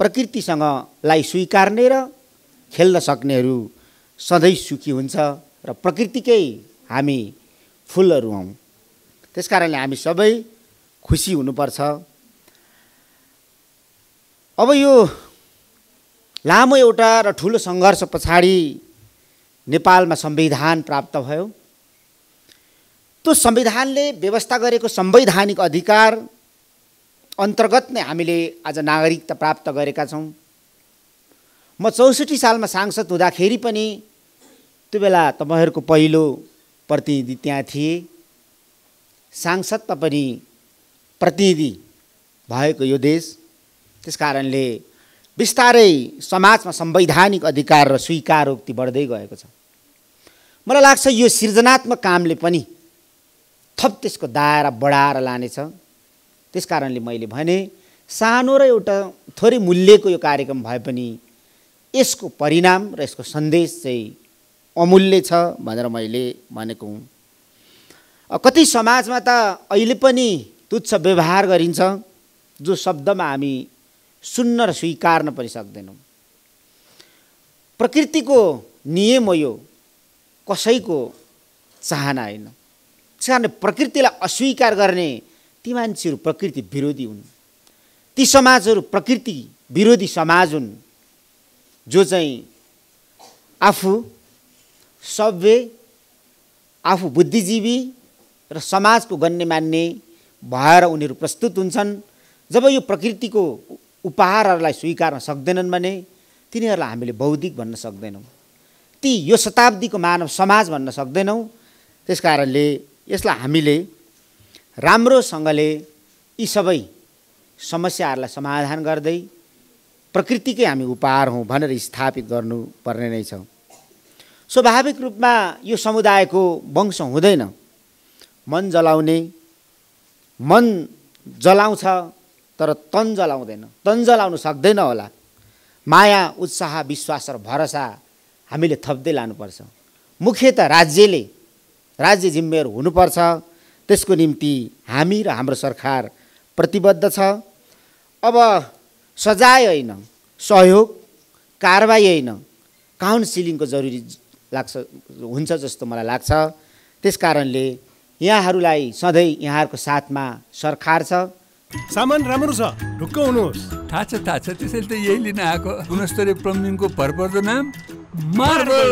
प्रकृतिसँगलाई स्वीकार्ने र खेल्न सक्नेहरू सधैँ सुखी हुन्छ र प्रकृतिकै हामी फुलहरू हौँ। त्यस कारणले हामी सबै खुसी हुनुपर्छ। अब यो लामो एउटा र ठुलो सङ्घर्ष पछाडि नेपालमा संविधान प्राप्त भयो। त्यो संविधानले व्यवस्था गरेको संवैधानिक अधिकार अन्तर्गत नै हामीले आज नागरिकता प्राप्त गरेका छौँ। म चौसठी सालमा सांसद हुँदाखेरि पनि त्यो बेला तपाईँहरूको पहिलो प्रतिनिधि त्यहाँ थिए। सांसदमा पनि प्रतिनिधि भएको यो देश। त्यस कारणले बिस्तारै समाजमा संवैधानिक अधिकार र स्वीकारोक्ति बढ्दै गएको छ। मलाई लाग्छ यो सृजनात्मक कामले पनि थप त्यसको दायरा बढाएर लानेछ। त्यस कारणले मैले भने सानो र एउटा थोरै मूल्यको यो कार्यक्रम भए पनि यसको परिणाम र यसको सन्देश चाहिँ अमूल्य छ भनेर मैले भनेको हुँ। कति समाजमा त अहिले पनि तुच्छ व्यवहार गरिन्छ जो शब्दमा हामी सुन्न र स्वीकार्न पनि सक्दैनौँ। प्रकृतिको नियम हो यो कसैको चाहना होइन। त्यस कारण प्रकृतिलाई अस्वीकार गर्ने ती मान्छेहरू प्रकृति विरोधी हुन्। ती समाजहरू प्रकृति विरोधी समाज हुन् जो चाहिँ आफू सभ्य आफू बुद्धिजीवी र समाजको गण्यमान्ने भएर उनीहरू प्रस्तुत हुन्छन्। जब यो प्रकृतिको उपहारहरूलाई स्वीकार्न सक्दैनन् भने तिनीहरूलाई हामीले बौद्धिक भन्न सक्दैनौँ। ती यो शताब्दीको मानव समाज भन्न सक्दैनौँ। त्यस कारणले यसलाई हामीले राम्रोसँगले यी सबै समस्याहरूलाई समाधान गर्दै प्रकृतिकै हामी उपहार हौँ भनेर स्थापित गर्नुपर्ने नै छ। स्वाभाविक रूपमा यो समुदायको वंश हुँदैन। मन जलाउने मन जलाउँछ तर तन जलाउँदैन। तन जलाउनु सक्दैन होला। माया उत्साह विश्वास र भरोसा हामीले थप्दै लानुपर्छ। मुख्यत राज्यले राज्य जिम्मेवार हुनुपर्छ। त्यसको निम्ति हामी र हाम्रो सरकार प्रतिबद्ध छ। अब सजाय होइन सहयोग कारवाही होइन काउन्सिलिङको जरुरी लाग्छ हुन्छ जस्तो मलाई लाग्छ। त्यस कारणले यहाँहरूलाई सधैँ यहाँहरूको साथमा सरकार छ। सामान राम्रो छ ढुक्क हुनुहोस्। थाहा छ थाहा छ त्यसैले त यही लिन आएको। गुणस्तरीय प्लम्बिङको भरपर्दो नाम मार्बल।